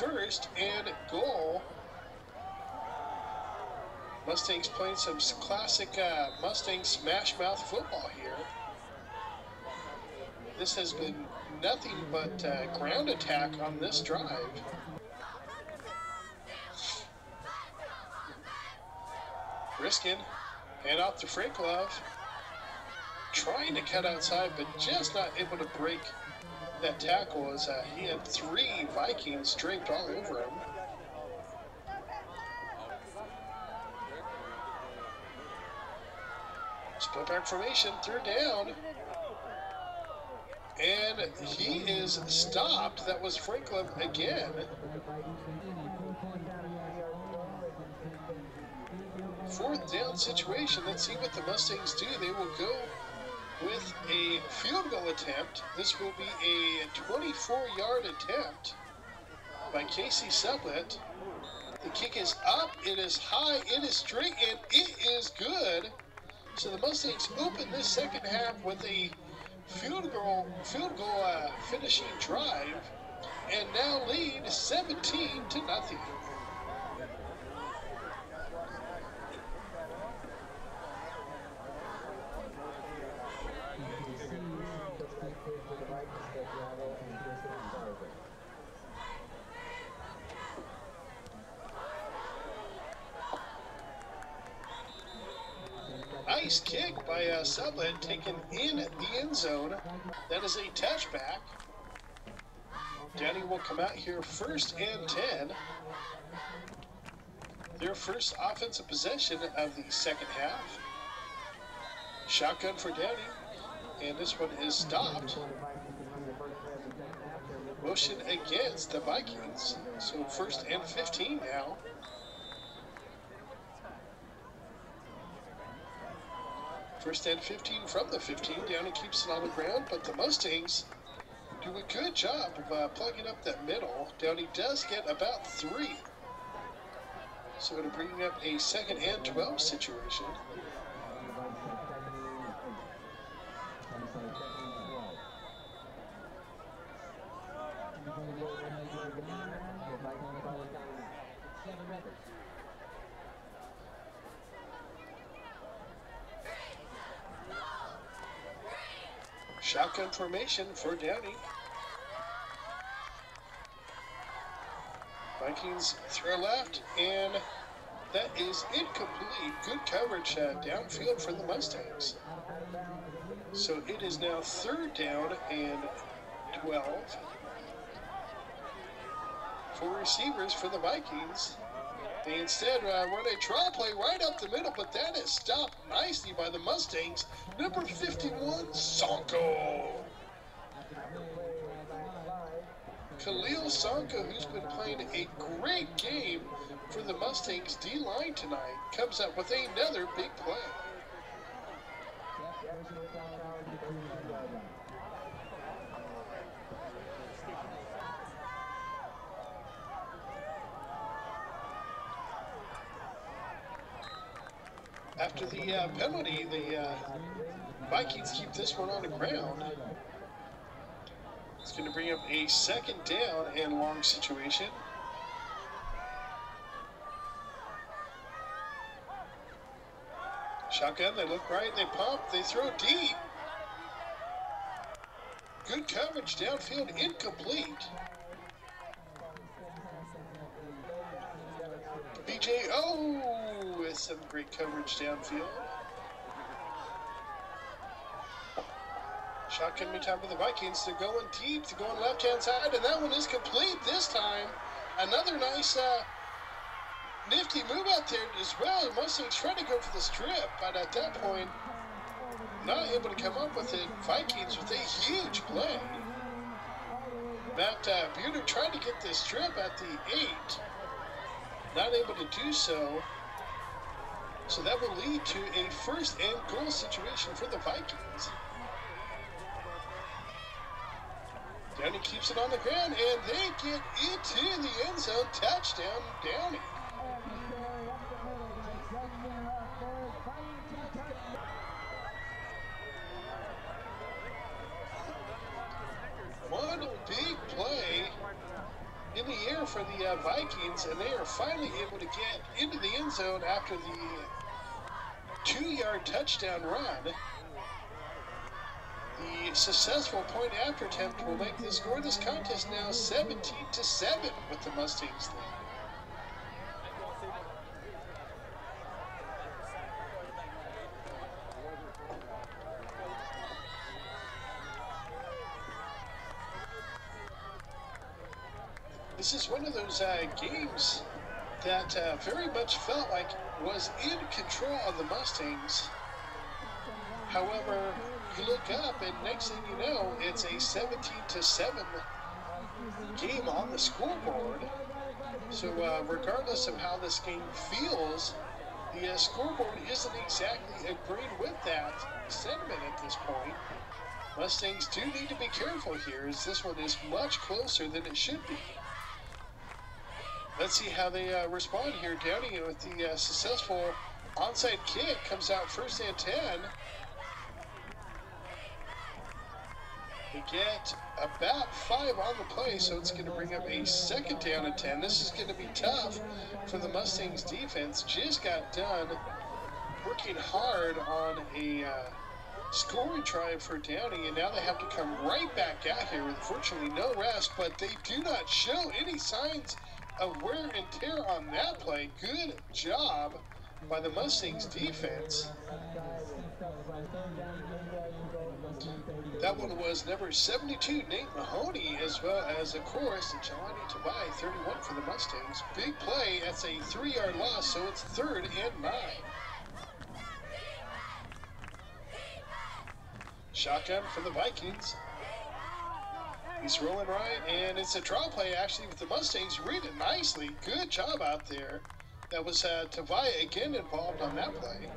first and goal. Mustangs playing some classic uh, Mustang smash mouth football here. This has been nothing but uh, ground attack on this drive. Riskin, hand off to Franklin. Trying to cut outside, but just not able to break that tackle as uh, he had three Vikings draped all over him. Split back formation, third down. And he is stopped. That was Franklin again. Fourth down situation. Let's see what the Mustangs do. They will go with a field goal attempt. This will be a 24-yard attempt by Casey Sublett. The kick is up, it is high, it is straight, and it is good. So the Mustangs open this second half with a field goal, field goal uh, finishing drive, and now lead 17 to nothing. Nice kick by uh, Sublett taken in the end zone. That is a touchback. Downey will come out here first and 10. Their first offensive possession of the second half. Shotgun for Downey, and this one is stopped. Motion against the Vikings. So first and 15 now. First and 15 from the 15. Downey keeps it on the ground, but the Mustangs do a good job of uh, plugging up that middle. Downey does get about three. So going to bring up a second and 12 situation. Shotgun formation for Downey. Vikings throw left, and that is incomplete. Good coverage uh, downfield for the Mustangs. So it is now third down and 12. Four receivers for the Vikings. They instead uh, run a draw play right up the middle, but that is stopped nicely by the Mustangs. Number 51, Sonko. Khalil Sonko, who's been playing a great game for the Mustangs D-line tonight, comes up with another big play. After the uh, penalty, the uh, Vikings keep this one on the ground. It's going to bring up a second down and long situation. Shotgun, they look right, they pump, they throw deep. Good coverage downfield, incomplete. BJ, oh, some great coverage downfield. Shotgun me time for the Vikings. They're going deep. They're going left hand side, and that one is complete this time. Another nice, uh, nifty move out there as well. Mustangs trying to go for the strip, but at that point, not able to come up with it. Vikings with a huge play. Matt uh, Buter trying to get this strip at the eight. Not able to do so. So that will lead to a first and goal situation for the Vikings. Downey keeps it on the ground, and they get into the end zone. Touchdown, Downey. One big play in the air for the uh, Vikings, and they are finally able to get into the end zone after the two-yard touchdown run. The successful point after attempt will make the score of this contest now 17 to 7 with the Mustangs lead. This is one of those uh, games that uh, very much felt like was in control of the Mustangs. However, you look up, and next thing you know, it's a 17 to 7 game on the scoreboard. So, uh, regardless of how this game feels, the uh, scoreboard isn't exactly agreed with that sentiment at this point. Mustangs do need to be careful here, as this one is much closer than it should be. Let's see how they uh, respond here. Downey with the uh, successful onside kick comes out first and 10. They get about five on the play, so it's going to bring up a second down and 10. This is going to be tough for the Mustangs defense. Just got done working hard on a uh, scoring drive for Downey, and now they have to come right back out here with virtually no rest, but they do not show any signs of wear and tear on that play. Good job by the Mustangs defense. That one was number 72, Nate Mahoney, as well as, of course, Jelani Tavai, 31 for the Mustangs. Big play. That's a three-yard loss, so it's third and nine. Shotgun for the Vikings. He's rolling right, and it's a draw play actually with the Mustangs. Read it nicely. Good job out there. That was uh, again involved on that play.